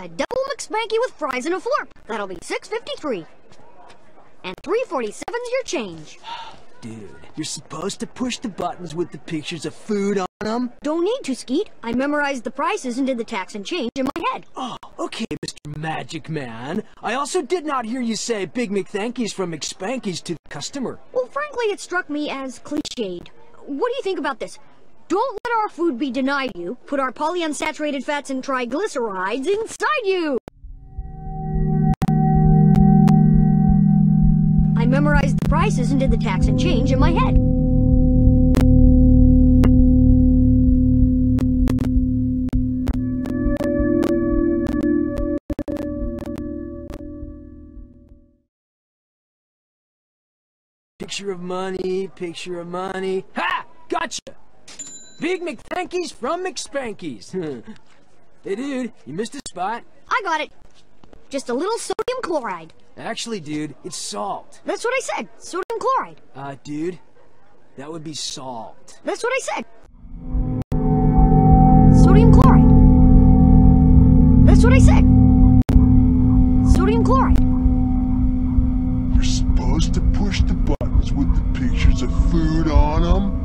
A double McSpanky with fries and a flurp. That'll be 6.53. And 3.47's your change. Dude, you're supposed to push the buttons with the pictures of food on them? Don't need to, Skeet. I memorized the prices and did the tax and change in my head. Oh, okay, Mr. Magic Man. I also did not hear you say Big McThankies from McSpankies to the customer. Well, frankly, it struck me as cliched. What do you think about this? Don't let our food be denied you. Put our polyunsaturated fats and triglycerides inside you. I memorized the prices and did the tax and change in my head. Picture of money, picture of money. Ha! Gotcha! Big McThankies from McSpankies. Hmm. hey, dude, you missed a spot. I got it. Just a little sodium chloride. Actually, dude, it's salt. That's what I said. Sodium chloride. Uh, dude, that would be salt. That's what I said. Sodium chloride. That's what I said. Sodium chloride. You're supposed to push the buttons with the pictures of food on them?